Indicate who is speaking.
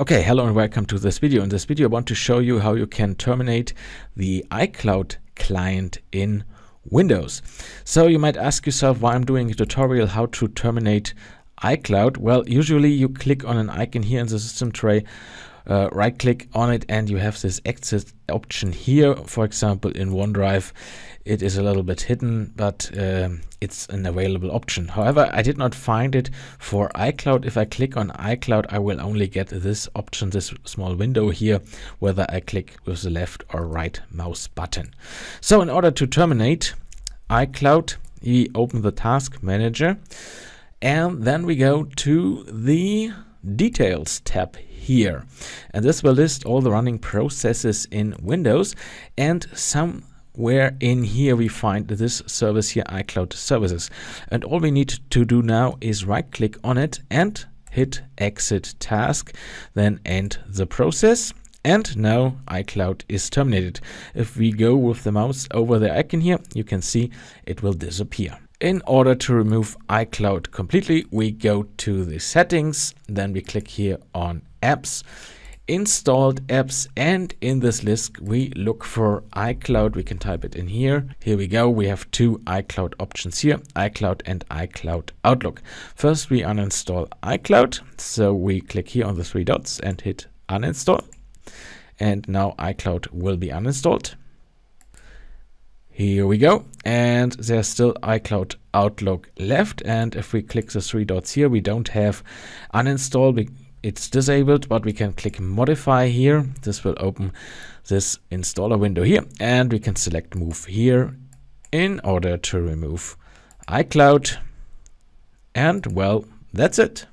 Speaker 1: Okay, hello and welcome to this video. In this video I want to show you how you can terminate the iCloud client in Windows. So you might ask yourself why I'm doing a tutorial how to terminate iCloud. Well, usually you click on an icon here in the system tray uh, right click on it and you have this exit option here. For example in OneDrive it is a little bit hidden but um, it's an available option. However I did not find it for iCloud. If I click on iCloud I will only get this option this small window here whether I click with the left or right mouse button. So in order to terminate iCloud we open the task manager and then we go to the details tab here. And this will list all the running processes in Windows and somewhere in here we find this service here, iCloud Services. And all we need to do now is right click on it and hit exit task, then end the process. And now iCloud is terminated. If we go with the mouse over the icon here, you can see it will disappear. In order to remove iCloud completely, we go to the settings, then we click here on apps, installed apps, and in this list we look for iCloud. We can type it in here. Here we go. We have two iCloud options here, iCloud and iCloud Outlook. First we uninstall iCloud. So we click here on the three dots and hit uninstall. And now iCloud will be uninstalled. Here we go. And there's still iCloud Outlook left. And if we click the three dots here, we don't have uninstall. It's disabled, but we can click modify here. This will open this installer window here. And we can select move here in order to remove iCloud. And well, that's it.